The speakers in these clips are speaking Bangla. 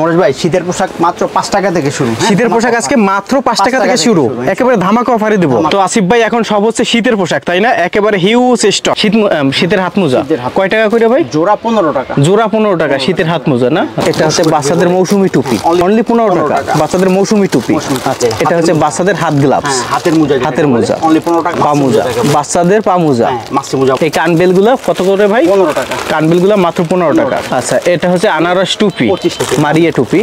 সমরেশ ভাই শীতের পোশাক মাত্র পাঁচ টাকা থেকে শুরু হ্যাঁ? শীতের পোশাক আজকে মাত্র পাঁচ টাকা থেকে শুরু। একেবারে ধামাকা অফারে দেবো। তো আসিফ ভাই এখন সব হচ্ছে শীতের পোশাক তাই না? একেবারে হিউজ স্টক শীত শীতের হাত মোজা কয় টাকা করে ভাই? জোড়া পনেরো টাকা। জোড়া পনেরো টাকা শীতের হাত মোজা না? এটা হচ্ছে বাচ্চাদের মৌসুমি টুপি। অনলি পনেরো টাকা। বাচ্চাদের মৌসুমি টুপি। এটা হচ্ছে বাচ্চাদের হাত গ্লাভস হ্যাঁ, হাতের মোজা হাতের মোজা। Only 15 টাকা, পা মোজা। বাচ্চাদের পা মোজা। হ্যাঁ। এই কানবেলগুলো কত করে ভাই? পনেরো টাকা। কানবেলগুলো মাত্র পনেরো টাকা। আচ্ছা এটা হচ্ছে আনারস টুপি। 25 টুপি।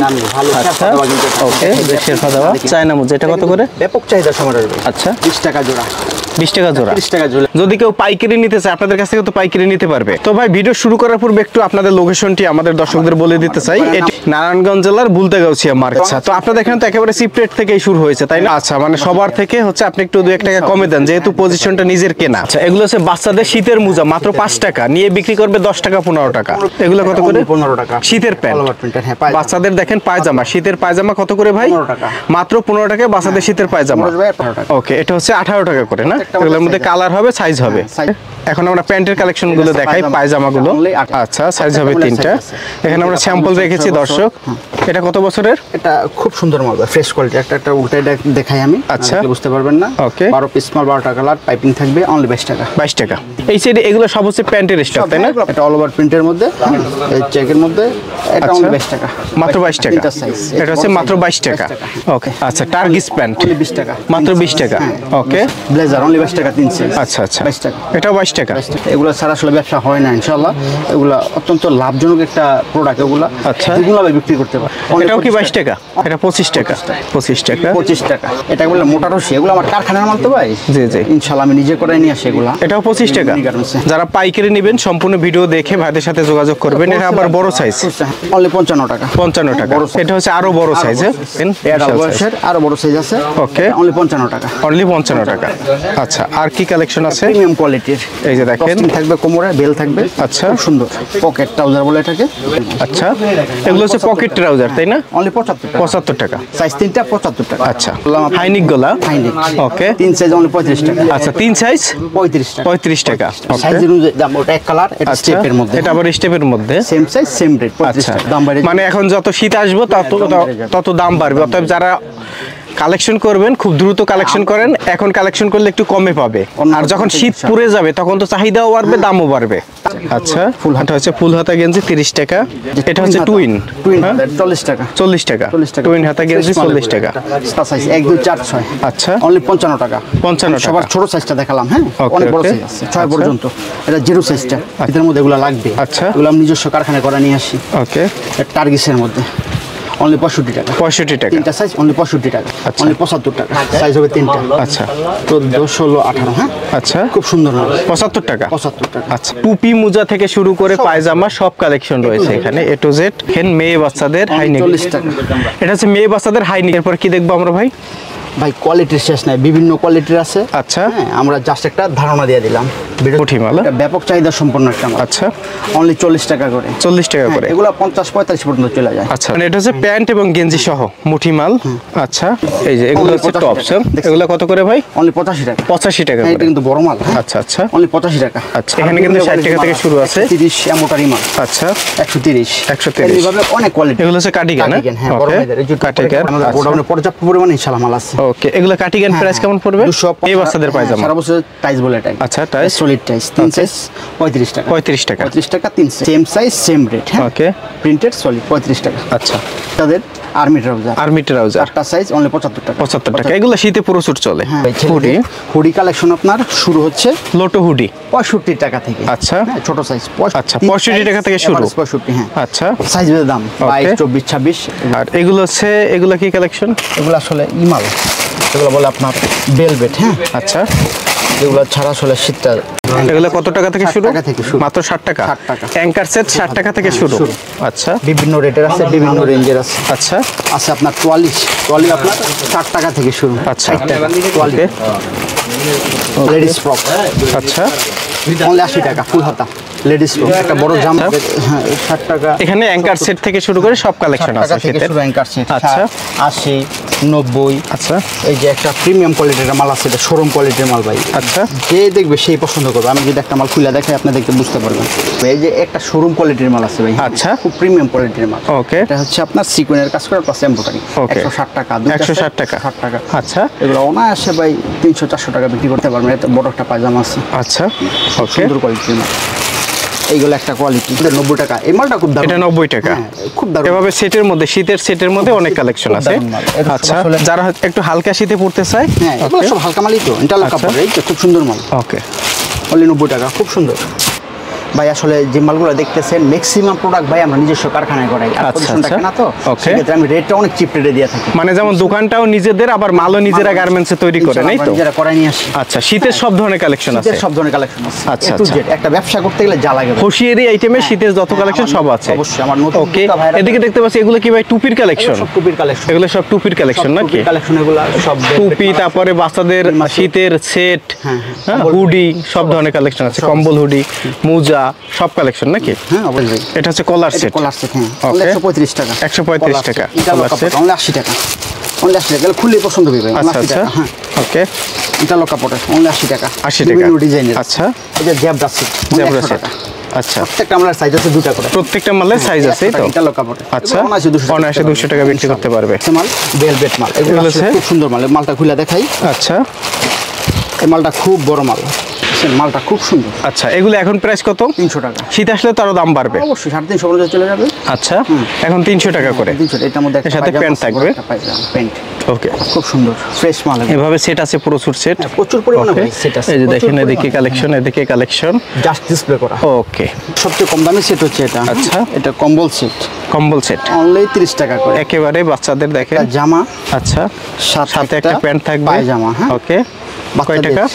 আচ্ছা। ওকে চায়না মুজ এটা কত করে? ব্যাপক চাহিদা আচ্ছা। বিশ টাকা জোড়া। বিশ টাকা জোড়া। টাকা জোড়া। যদি কেউ পাইকারি নিতে চায় আপনাদের কাছ থেকে তো পাইকারি নিতে পারবে। তো ভাই ভিডিও শুরু করার পূর্বে একটু আপনাদের লোকেশনটি আমাদের দর্শকদের বলে দিতে চাই। এটি নারায়ণগঞ্জ জেলার বুলতেগাউছিয়া মার্কেট আচ্ছা। তো আপনাদের এখানে তো একেবারে চিপ রেট থেকেই শুরু হয়েছে তাই না? আচ্ছা মানে সবার থেকে হচ্ছে আপনি একটু দু এক টাকা কমে দেন যেহেতু পজিশনটা নিজের কেনা। আচ্ছা এগুলো হচ্ছে বাচ্চাদের শীতের মোজা মাত্র পাঁচ টাকা। নিয়ে বিক্রি করবে দশ টাকা পনেরো টাকা। এগুলো কত করে? পনেরো টাকা। শীতের প্যান্ট হ্যাঁ, বাচ্চাদের দেখেন পায়জামা। শীতের পায়জামা কত করে ভাই? 15 টাকা। মাত্র পনেরো টাকা বাচ্চাদের শীতের পায়জামা। ওকে এটা হচ্ছে আঠারো টাকা করে না? এগুলোর মধ্যে কালার হবে সাইজ হবে। এখন আমরা প্যান্টের কালেকশনগুলো দেখাই পায়জামা। পায়জামা গুলো আট- আচ্ছা সাইজ হবে তিনটা। এখানে আমরা স্যাম্পল রেখেছি দর্শক। এটা কত বছরের? এটা খুব সুন্দর মাল ফ্রেশ কোয়ালিটি একটা একটা উল্টাই দেখাই আমি। আচ্ছা। বুঝতে পারবেন না। Okay. বারো পিস মাল বারো টাকা কালার পাইপিং থাকবে অনলি বাইশ টাকা। বাইশ টাকা। এই সাইডে এগুলো সব হচ্ছে প্যান্টের স্টক তাই না? এটা অল ওভার প্রিন্টের মধ্যে হ্যাঁ, এই চেকের মধ্যে এটা আচ্ছা। অনলি বাইশ টাকা। মাত্র বাইশ টাকা। এটা হচ্ছে মাত্র বাইশ টাকা। ওকে আচ্ছা টার্গিস প্যান্ট বিশ টাকা। মাত্র বিশ টাকা। ওকে ব্লেজার অনলি বাইশ টাকা তিন সাইজ আচ্ছা আচ্ছা। বাইশ টাকা। এটাও বাইশ টাকা? এগুলো ছাড়া আসলে ব্যবসা হয় না ইনশাল্লাহ এগুলো অত্যন্ত লাভজনক একটা প্রোডাক্ট এগুলো। আচ্ছা। লাভে বিক্রি করতে পারে। এটাও কি বাইশ টাকা? এটা পঁচিশ টাকা। পঁচিশ টাকা। পঁচিশ টাকা। এটা বলে মোটা রশি। এগুলো আমার কারখানার মাল তো ভাই। জি, জি। ইনশাল্লাহ আমি নিজে করে নিয়ে আসি এগুলো। এটাও পঁচিশ টাকা। যারা পাইকারি নেবেন সম্পূর্ণ ভিডিও দেখে ভাইদের সাথে যোগাযোগ করবেন। এটা আবার বড় সাইজ অনলি পঞ্চান্ন টাকা। পঞ্চান্ন টাকা। এটা হচ্ছে আরও বড় সাইজ এর আরও বড় সাইজ আছে। Okay. অনলি পঞ্চান্ন টাকা। অনলি পঞ্চান্ন টাকা। আচ্ছা আর কি কালেকশন আছে? প্রিমিয়াম কোয়ালিটির এই যে দেখেন। থাকবে কোমরে বেল থাকবে। আচ্ছা। খুব সুন্দর। পকেট ট্রাউজার বলে এটাকে। আচ্ছা। এগুলো হচ্ছে পকেট ট্রাউজার তাই না? অনলি পঁচাত্তর টাকা। পঁচাত্তর টাকা। সাইজ তিনটা পঁচাত্তর টাকা। আচ্ছা। হাইনিক গলা? হাইনিক। ওকে তিন সাইজ অনলি পঁয়ত্রিশ টাকা। আচ্ছা তিন সাইজ পঁয়ত্রিশ টাকা। পঁয়ত্রিশ টাকা। সাইজ অনুযায়ী দাম ওটা এক কালার এটা আচ্ছা। স্টেপের মধ্যে। এটা আবার স্টেপের মধ্যে? সেম সাইজ সেম রেট পঁয়ত্রিশ আচ্ছা। টাকা। দাম বাড়ে। মানে এখন যত শীত আসব তত যাবে। তত দাম বাড়বে। অতএব যারা কালেকশন করবেন খুব দ্রুত কালেকশন করেন। এখন কালেকশন করলে একটু কমে পাবে। আর যখন শীত। পুড়ে যাবে তখন তো চাহিদাও বাড়বে দামও বাড়বে। আচ্ছা ফুল হাতা হচ্ছে ফুল হাতা গেঞ্জি তিরিশ টাকা। এটা হচ্ছে টুইন টুইন চল্লিশ টাকা। চল্লিশ টাকা। টুইন হাতা গেঞ্জি চল্লিশ টাকা। এক দুই চার ছয়। আচ্ছা। অনলি পঞ্চান্ন টাকা। 55 টাকা। সবার ছোট সাইজটা দেখালাম হ্যাঁ? অনেক বড় সাইজ আছে ছয় আচ্ছা। পর্যন্ত। এটা জিরো সাইজটা এদের মধ্যে এগুলো লাগবে। আচ্ছা। এগুলো আমি নিজস্ব কারখানায় করে নিয়ে আসি। ওকে টার্গিসের মধ্যে। অনলি পঁয়ষট্টি টাকা। পঁয়ষট্টি টাকা। তিনটা সাইজ অনলি পঁয়ষট্টি টাকা। আচ্ছা। অনলি পঁচাত্তর টাকা। সাইজ হবে তিনটা। আচ্ছা। চোদ্দ ষোলো আঠারো হ্যাঁ? আচ্ছা। খুব সুন্দর পঁচাত্তর টাকা? পঁচাত্তর টাকা। আচ্ছা। টুপি মোজা থেকে শুরু করে পায়জামা সব কালেকশন রয়েছে এখানে। A to Z. মেয়ে বাচ্চাদের চল্লিশ টাকা। এটা হচ্ছে মেয়ে বাচ্চাদের হাই নেক এরপর কি দেখব আমরা ভাই? ভাই কোয়ালিটির শেষ নাই বিভিন্ন কোয়ালিটির আছে। আচ্ছা। হ্যাঁ আমরা জাস্ট একটা ধারণা দিয়ে দিলাম। এটা ব্যাপক চাহিদা সম্পন্ন একটা মাল। আচ্ছা। অনলি চল্লিশ টাকা করে। চল্লিশ টাকা করে। এগুলো পঞ্চাশ পঁয়তাল্লিশ পর্যন্ত চলে যায়। আচ্ছা মানে এটা হচ্ছে প্যান্ট এবং গেঞ্জি সহ মুঠি মাল। আচ্ছা এই যে এগুলো হচ্ছে টপস এগুলো কত করে ভাই? অনলি পঁচাশি টাকা। পঁচাশি টাকা হ্যাঁ, এটা কিন্তু বড় মাল হ্যাঁ। আচ্ছা আচ্ছা। অনলি পঁচাশি টাকা। আচ্ছা, এখানে কিন্তু 60 টাকা থেকে শুরু আছে। তিরিশ এমোটারি মাল। আচ্ছা। একশো তিরিশ। 130 এইভাবে অনেক কোয়ালিটি এগুলো হচ্ছে কাটিগান হ্যাঁ? হ্যাঁ বড় কাটিগান, আমাদের আচ্ছা। গোডাউনে পর্যাপ্ত পরিমাণে ইনশাল্লাহ মাল আছে। ওকে এগুলো কাটিগান প্রাইস কেমন পড়বে? এই বাচ্চাদের পায়জামা। সারা বছর টাইস বলে টাইস আচ্ছা, টাইস। সলিড টাইস তিন সাইজ পঁয়ত্রিশ টাকা। পঁয়ত্রিশ টাকা। পঁয়ত্রিশ টাকা তিন সেম সাইজ সেম রেট হ্যাঁ। ওকে প্রিন্টেড সলিড পঁয়ত্রিশ টাকা। আচ্ছা। তাদের আর্মি ট্রাউজার আর্মি ট্রাউজার চারটা সাইজ অনলি পঁচাত্তর টাকা। পঁচাত্তর টাকা। এগুলো শীতে প্রচুর চলে। হ্যাঁ হুডি। হুডি কালেকশন আপনার শুরু হচ্ছে লোটো হুডি পঁয়ষট্টি টাকা থেকে। আচ্ছা। হ্যাঁ, ছোট সাইজ আচ্ছা, 65 টাকা থেকে শুরু। পঁয়ষট্টি হ্যাঁ। আচ্ছা। সাইজ দাম বাইশ চব্বিশ ছাব্বিশ। আর এগুলো হচ্ছে এগুলো কি কালেকশন এগুলো আসলে ইমাল। এগুলো বলে আপনার বেলভেট হ্যাঁ। আচ্ছা। এগুলো ছাড়া আসলে শীতটা এগুলো কত টাকা থেকে শুরু? টাকা থেকে শুরু। মাত্র ষাট টাকা? 60 টাকা। অ্যাঙ্কার সেট ষাট টাকা থেকে শুরু? শুরু। আচ্ছা। বিভিন্ন রেটের আছে বিভিন্ন রেঞ্জের আছে। আচ্ছা। আছে আপনার চুয়াল্লিশ চুয়াল্লিশ আপনার ষাট টাকা থেকে শুরু। আচ্ছা। 60 টাকা। চুয়াল্লিশ ওকে লেডিস ফ্রক আচ্ছা। অনলি আশি টাকা ফুল হাতা। লেডিস একটা বড় জামা। হ্যাঁ ষাট টাকা। এখানে অ্যাঙ্কার সেট থেকে শুরু করে সব কালেকশন আছে টাকা থেকে শীতের। শুরু অ্যাঙ্কার সেট আচ্ছা। আশি নব্বই। আচ্ছা। এই যে একটা প্রিমিয়াম কোয়ালিটির মাল আছে এটা শোরুম কোয়ালিটির মাল ভাই। আচ্ছা। যে দেখবে সেই পছন্দ করবে। আমি যদি একটা মাল খুলে দেখাই আপনি দেখতে বুঝতে পারবেন। এই যে একটা শোরুম কোয়ালিটির মাল আছে ভাই আচ্ছা। খুব প্রিমিয়াম কোয়ালিটির মাল। ওকে এটা হচ্ছে আপনার সিকোয়েনের কাজ করার প্লাস. একশো ষাট টাকা 160 টাকা। ষাট টাকা। আচ্ছা। এগুলো অনায়াসে ভাই তিনশো চারশো টাকা বিক্রি করতে পারবেন। এত বড় একটা পায়জামা আছে। আচ্ছা। ওকে সুন্দর কোয়ালিটির মাল। এইগুলো একটা কোয়ালিটি নব্বই টাকা। এই মালটা খুব দারুণ। এটা নব্বই টাকা। হ্যাঁ, খুব দারুণ। এভাবে সেটের মধ্যে শীতের সেটের মধ্যে অনেক কালেকশন আছে। আচ্ছা যারা একটু হালকা শীতে পড়তে চায় হ্যাঁ এগুলো সব হালকা মালই তো। ইন্টারলক। কাপড় এই খুব সুন্দর মাল। ওকে। অনলি নব্বই টাকা খুব সুন্দর। ভাই আসলে যে মালগুলো দেখতেছেন ম্যাক্সিমাম প্রোডাক্ট ভাই আমরা নিজস্ব কারখানায় করাই। আচ্ছা, আচ্ছা। না তো? সেক্ষেত্রে আমি রেটটা অনেক চিপ রেটে দিয়ে থাকি। মানে যেমন দোকানটাও নিজেদের আবার মালও নিজেরা গার্মেন্টসে তৈরি করে নেই তো? নিজেরা করাই নিয়ে আসি। আচ্ছা শীতের সব ধরনের কালেকশন আছে? শীতের সব ধরনের কালেকশন আছে। আচ্ছা, আচ্ছা। একটা ব্যবসা করতে গেলে যা লাগে ভাই। হোসিয়ারি আইটেমে শীতের যত হ্যাঁ, কালেকশন সব আছে। অবশ্যই, আমার নতুন ওকে এদিকে দেখতে পাচ্ছি এগুলো কি ভাই টুপির কালেকশন সব টুপির কালেকশন এগুলো সব টুপির কালেকশন নাকি? কালেকশন এগুলো সব টুপি তারপরে বাচ্চাদের শীতের সেট হ্যাঁ, হ্যাঁ। হুডি সব ধরনের কালেকশন আছে। কম্বল হুডি মোজা সব কালেকশন নাকি? হ্যাঁ অবশ্যই। এটা হচ্ছে কলার এটা সেট কলার সেট হ্যাঁ। টাকা। 135 টাকা, টাকা। অনলি টাকা। পছন্দ করবে আচ্ছা আচ্ছা। হ্যাঁ। ওকে এটা লোক কাপড়ের অনলি আশি টাকা। 80 টাকা। বিভিন্ন ডিজাইনের আচ্ছা। এটা জ্যাবরা সেট জেব্রা সেট আচ্ছা। প্রত্যেকটা সাইজ আছে দুটা করে। প্রত্যেকটা মালের সাইজ আছে এই তো? এটা লোক কাপড় আচ্ছা। অনায়াসে টাকা বিক্রি করতে পারবে। মাল বেলভেট মাল। এগুলো খুব সুন্দর মাল। মালটা খুলে দেখাই। আচ্ছা। এই মালটা খুব বড় মাল। বুঝছেন, মালটা খুব সুন্দর। আচ্ছা এগুলো এখন প্রাইস কত? তিনশো টাকা। শীত আসলে তারও দাম বাড়বে। অবশ্যই সাড়ে তিনশো পর্যন্ত চলে যাবে। আচ্ছা এখন তিনশো টাকা করে। তিনশো এটার মধ্যে সাথে প্যান্ট থাকবে? প্যান্ট। ওকে খুব সুন্দর ফ্রেশ মাল এভাবে সেট আছে প্রচুর সেট প্রচুর পরিমাণে সেট আছে। এই যে দেখেন এদিকে কালেকশন এদিকে কালেকশন জাস্ট ডিসপ্লে করা। ওকে সবচেয়ে কম দামি সেট হচ্ছে এটা। আচ্ছা। এটা কম্বল সেট কম্বল সেট অনলি তিরিশ টাকা করে। একেবারে বাচ্চাদের দেখেন। জামা আচ্ছা সাথে সাথে একটা প্যান্ট থাকবে। পায়জামা হ্যাঁ। ওকে কয় টাকা?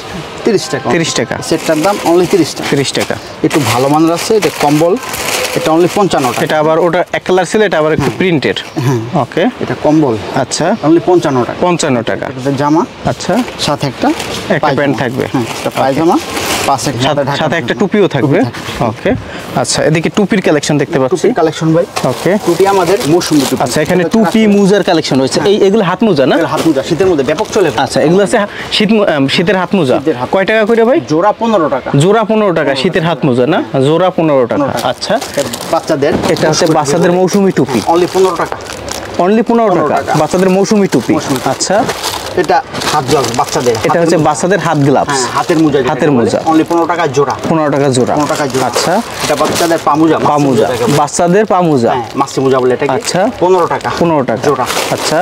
তিরিশ টাকা। 30 টাকা। সেটটার দাম অনলি তিরিশ টাকা। তিরিশ টাকা। একটু ভালো মানের আছে এটা কম্বল এটা অনলি পঞ্চান্ন টাকা। এটা আবার ওটা এক কালার ছিল এটা আবার একটু প্রিন্টের ওকে এটা কম্বল। আচ্ছা। অনলি পঞ্চান্ন টাকা। পঞ্চান্ন টাকা। এটা জামা আচ্ছা। সাথে একটা একটা প্যান্ট থাকবে। হ্যাঁ পায়জামা পাশে সাথে- একটা টুপিও থাকবে। ওকে আচ্ছা এদিকে টুপির কালেকশন দেখতে পাচ্ছি। টুপির কালেকশন ভাই। ওকে। টুপি আমাদের মৌসুমী টুপি। আচ্ছা এখানে টুপি মুজার কালেকশন রয়েছে। এই এগুলো হাত মোজা না? হাত মোজা শীতের মধ্যে ব্যাপক চলে। আচ্ছা এগুলো আছে শীত শীতের হাত মোজা। কয় টাকা করে ভাই? জোড়া পনেরো টাকা। জোড়া পনেরো টাকা শীতের হাত মোজা না? জোড়া পনেরো টাকা টাকা। আচ্ছা। বাচ্চাদের এটা হচ্ছে বাচ্চাদের মৌসুমি টুপি। অনলি পনেরো টাকা। অনলি পনেরো 15 টাকা টাকা। বাচ্চাদের মৌসুমী টুপি। আচ্ছা। এটা হাত গ্লাভস বাচ্চাদের। এটা হচ্ছে বাচ্চাদের হাত গ্লাভস হ্যাঁ, হাতের মোজা হাতের মোজা। অনলি পনেরো টাকা জোড়া। পনেরো টাকা জোড়া। পনেরো টাকা জোড়া। আচ্ছা। এটা বাচ্চাদের পামুজা পা মোজা বাচ্চাদের পা মোজা হ্যাঁ মাসি মোজা বলে এটা আচ্ছা। পনেরো টাকা। পনেরো টাকা। জোড়া। আচ্ছা।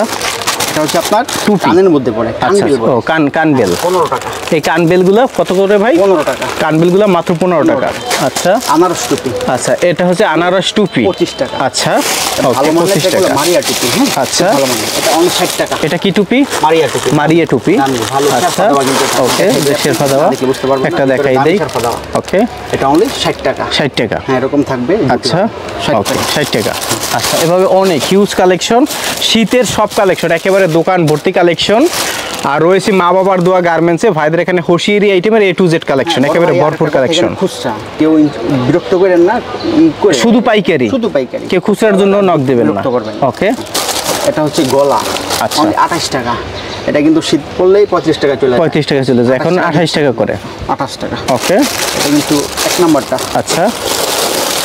এটা হচ্ছে আপনার। কানের মধ্যে পড়ে আচ্ছা আচ্ছা। ও কান কানবেল। পনেরো টাকা। এই কানবেলগুলো কত করে ভাই? পনেরো টাকা। কানবেলগুলো মাত্র পনেরো টাকা। আচ্ছা। আনারস টুপি। আচ্ছা এটা হচ্ছে আনারস টুপি। পঁচিশ টাকা। আচ্ছা পঁচিশ টাকা। মারিয়া টুপি হ্যাঁ? আচ্ছা। এটা অনলি ষাট টাকা। এটা কি টুপি? মারিয়া টুপি। মারিয়ে টুপি। আচ্ছা। ওকে শেরফা দেওয়া। বুঝতে পারবেন একটা দেখাই দেই। ওকে। এটা অনলি ষাট টাকা। ষাট টাকা। হ্যাঁ এরকম থাকবে। আচ্ছা ষাট টাকা। আচ্ছা এভাবে অনেক হিউজ কালেকশন শীতের সব কালেকশন একেবারে দোকান ভর্তি কালেকশন আর রয়েছে মা বাবার দোয়া গার্মেন্টসে ভাইদের এখানে হোসিয়ারি আইটেমের এ টু জেড কালেকশন একেবারে ভরপুর কালেকশন খুচরা। কেউ বিরক্ত করেন না শুধু পাইকারি? শুধু পাইকারি। কেউ খুচরার জন্য নক দেবেন না। ওকে এটা হচ্ছে গলা। আচ্ছা। আঠাশ টাকা। এটা কিন্তু শীত পড়লেই পঁয়ত্রিশ টাকা চলে পঁয়ত্রিশ টাকা চলে যায়। এখন আঠাশ টাকা। করে। আঠাশ টাকা। ওকে এটা কিন্তু এক নম্বরটা। আচ্ছা।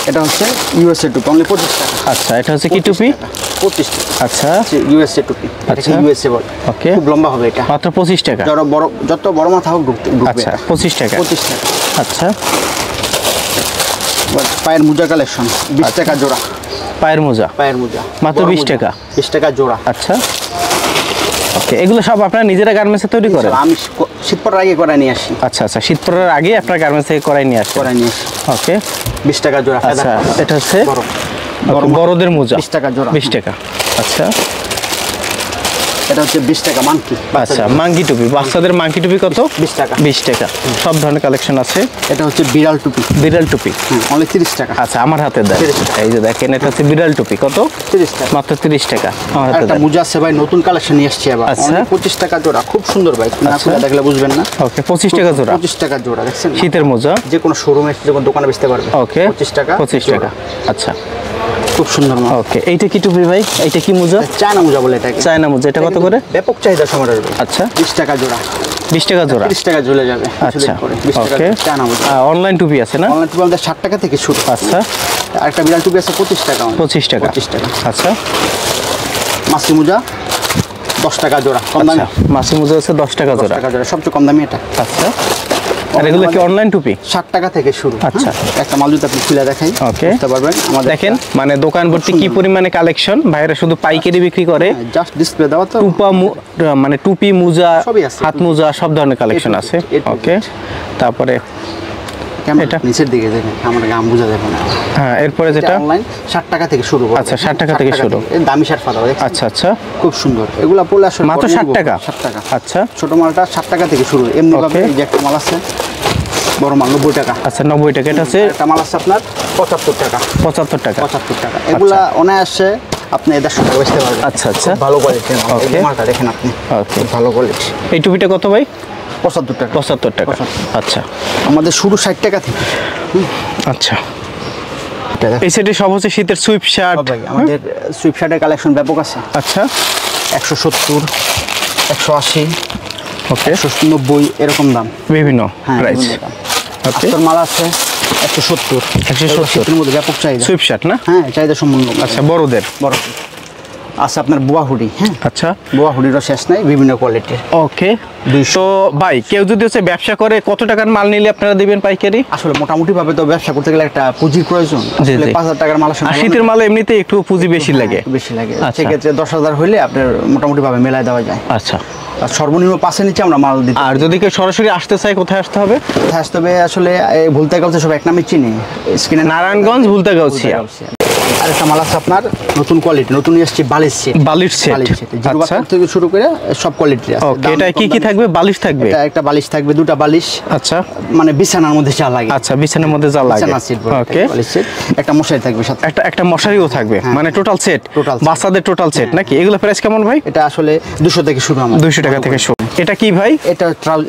এটা হচ্ছে ইউএসএ টুপি অনলি পঁচিশ টাকা। আচ্ছা এটা হচ্ছে কি টুপি? পঁচিশ টাকা। আচ্ছা। ইউএসএ টুপি আচ্ছা। ইউএসএ বলে? ওকে। খুব লম্বা হবে এটা। মাত্র পঁচিশ টাকা। যত বড় যত বড় মাথা হোক আচ্ছা পঁচিশ টাকা। পঁচিশ টাকা। আচ্ছা। পায়ের মোজা কালেকশন বিশ টাকা জোড়া। পায়ের মোজা? পায়ের মোজা। মাত্র বড় 20 মোজা, টাকা? বিশ টাকা জোড়া। আচ্ছা। ওকে এগুলো সব আপনারা নিজেরা গার্মেন্টসে তৈরি করেন? আমি শীত পড়ার আগে করাই নিয়ে আসি। আচ্ছা আচ্ছা শীত পড়ার আগে আপনার গার্মেন্টস থেকে করাই নিয়ে আসি করাই নিয়ে আসি। ওকে। বিশ টাকা জোড়া আচ্ছা এটা হচ্ছে বড়দের মোজা। বিশ টাকা জোড়া। বিশ টাকা। আচ্ছা। এটা হচ্ছে বিশ টাকা মানকি আচ্ছা মাঙ্কি টুপি। বাচ্চাদের মাঙ্কি টুপি কত? 20 টাকা। বিশ টাকা। সব ধরনের কালেকশন আছে। এটা হচ্ছে বিড়াল টুপি। বিড়াল টুপি? অনলি তিরিশ টাকা। আচ্ছা আমার হাতে দেয় 30 টাকা। এই যে দেখেন এটা হচ্ছে বিড়াল টুপি। কত? তিরিশ টাকা। মাত্র তিরিশ টাকা। আমার হাতে দেন মোজা আছে ভাই নতুন কালেকশন নিয়ে আসছি আবার। আচ্ছা। অনলি পঁচিশ টাকা জোড়া। খুব সুন্দর ভাই আচ্ছা। দেখলে বুঝবেন না। ওকে পঁচিশ টাকা জোড়া। পঁচিশ টাকা জোড়া দেখছেন শীতের মোজা। যে কোনো শোরুমে যে কোনো দোকানে বেচতে পারবে। ওকে পঁচিশ টাকা পঁচিশ জোড়া। টাকা। আচ্ছা। খুব সুন্দর মাল। ওকে এইটা কি টুপি ভাই? এইটা কি মোজা? চায়না মোজা বলে এটাকে। চায়না মোজা এটা কত করে? ব্যাপক চাহিদা সময় আসবে আচ্ছা। বিশ টাকা জোড়া। বিশ টাকা জোড়া? তিরিশ টাকা ঝুলে যাবে। আচ্ছা বিশ ওকে। অনলাইন টুপি আছে না? অনলাইন টুপি আমাদের ষাট টাকা থেকে শুরু। আচ্ছা। আরেকটা বিড়াল টুপি আছে পঁচিশ টাকা পঁচিশ টাকা। পঁচিশ টাকা। আচ্ছা। মাসি মোজা দশ টাকা জোড়া। কম দামি। আচ্ছা মাসি মোজা আছে দশ টাকা জোড়া। টাকা জোড়া। সবচেয়ে কম দামি এটা। আচ্ছা। আর এগুলো কি অনলাইন টুপি? ষাট টাকা থেকে শুরু আচ্ছা। একটা মাল যদি আপনি খুলে দেখাই ওকে বুঝতে পারবেন? আমাদের দেখেন মানে দোকান ভর্তি কি। পরিমাণে কালেকশন ভাইরা শুধু পাইকারি বিক্রি করে। জাস্ট ডিসপ্লে দেওয়া তো। টুপা মানে টুপি মোজা হাত মোজা সব ধরনের কালেকশন আছে। ওকে তারপরে এটা? নিচের দিকে দেখেন আমার গাম বোঝা যাবে না। হ্যাঁ এরপরে যেটা? অনলাইন ষাট টাকা থেকে শুরু আচ্ছা, 60 টাকা থেকে শুরু। দামি শার্ট আচ্ছা আচ্ছা। খুব সুন্দর। এগুলা পড়লে আসলে মাত্র পরে 60 টাকা? 60 টাকা। আচ্ছা। ছোট মালটা ষাট টাকা থেকে শুরু। এমনি ভাবে যে একটা মাল আছে বড় মাল নব্বই টাকা। আচ্ছা নব্বই টাকা। এটা হচ্ছে একটা মাল আছে আপনার পঁচাত্তর টাকা। পঁচাত্তর টাকা। পঁচাত্তর টাকা। এগুলা অনায়াসে আপনি দেড়শো টাকা বেচতে পারবেন। আচ্ছা, আচ্ছা। ভালো Okay. মালটা দেখেন আপনি. ভালো কোয়ালিটি এই টুপিটা কত ভাই? পঁচাত্তর টাকা। পঁচাত্তর টাকা। আচ্ছা। আমাদের শুরু ষাট টাকা থেকে। আচ্ছা। এই সেটে সব হচ্ছে শীতের সুইপ শার্ট আমাদের সুইপ শার্টের কালেকশন ব্যাপক আছে। আচ্ছা। একশো সত্তর একশো আশি ওকে একশো নব্বই এরকম দাম। বিভিন্ন হ্যাঁ প্রাইস বিভিন্ন আস্তর মাল আছে একশো সত্তর। 170 শীতের মধ্যে ব্যাপক চাহিদা। সুইপ শার্ট না? হ্যাঁ চাহিদা সম্পূর্ণ আচ্ছা বড়দের। বড় আছে আপনার বোয়া হুডি হ্যাঁ? আচ্ছা। বোয়া হুডিরও শেষ নাই বিভিন্ন কোয়ালিটির। ওকে। তো ভাই কেউ যদি হচ্ছে ব্যবসা করে কত টাকার মাল নিলে আপনারা দিবেন পাইকারি? আসলে মোটামুটি ভাবে তো ব্যবসা করতে গেলে একটা পুঁজির প্রয়োজন। পাঁচ হাজার টাকার মাল আসলে শীতের। মালে এমনিতে একটু পুঁজি বেশি হ্যাঁ, লাগে বেশি লাগে। আচ্ছা। সেক্ষেত্রে দশ হাজার হলে আপনার মোটামুটি ভাবে মেলায় দেওয়া যায়। আচ্ছা। আর সর্বনিম্ন পাশে নিচে আমরা মাল দিতে আর যদি কেউ সরাসরি আসতে চায় কোথায় আসতে হবে? কোথায় আসতে হবে? আসলে ভুলতে গেছে সব এক নামে চিনি। স্ক্রিনে নারায়ণগঞ্জ ভুলতাগাউছিয়া আর একটা মাল আছে আপনার নতুন কোয়ালিটি নতুন এসছে বালিশ সেট বালিশ সেট আচ্ছা। থেকে শুরু করে সব কোয়ালিটির আছে। ওকে এটা কি কি থাকবে? বালিশ থাকবে? এটা একটা বালিশ থাকবে দুটা বালিশ। আচ্ছা। মানে বিছানার মধ্যে চা লাগে। আচ্ছা বিছানার মধ্যে যা লাগে। বিছানা সেট ওকে বালিশ সেট একটা মশারি থাকবে সাথে। একটা একটা মশারিও থাকবে? হ্যাঁ। মানে টোটাল সেট set। বাচ্চাদের টোটাল সেট নাকি? এগুলো প্রাইস কেমন ভাই? এটা আসলে দুশো থেকে শুরু আমার। দুইশো টাকা থেকে শুরু। এটা কি ভাই? এটা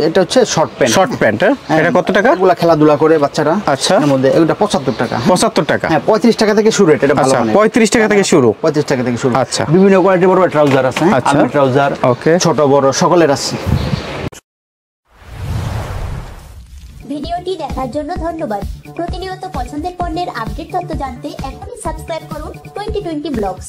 এটা হচ্ছে শর্ট প্যান্ট শর্ট প্যান্ট এটা কত টাকা? এগুলা খেলাধুলা করে বাচ্চারা। আচ্ছা। এর মধ্যে এগুলা পঁচাত্তর টাকা। পঁচাত্তর টাকা। হ্যাঁ পঁয়ত্রিশ টাকা থেকে শুরু এটা এটা ভালো আচ্ছা মানের। পঁয়ত্রিশ টাকা থেকে শুরু পঁয়ত্রিশ টাকা থেকে শুরু আচ্ছা। বিভিন্ন কোয়ালিটির বড় ট্রাউজার আছে? আচ্ছা। Army trouser okay. ছোট বড় সকলের আছে ভিডিওটি দেখার জন্য ধন্যবাদ প্রতিনিয়ত পছন্দের পণ্যের আপডেট তথ্য জানতে এখনই সাবস্ক্রাইব করুন টোয়েন্টি টোয়েন্টি ব্লগস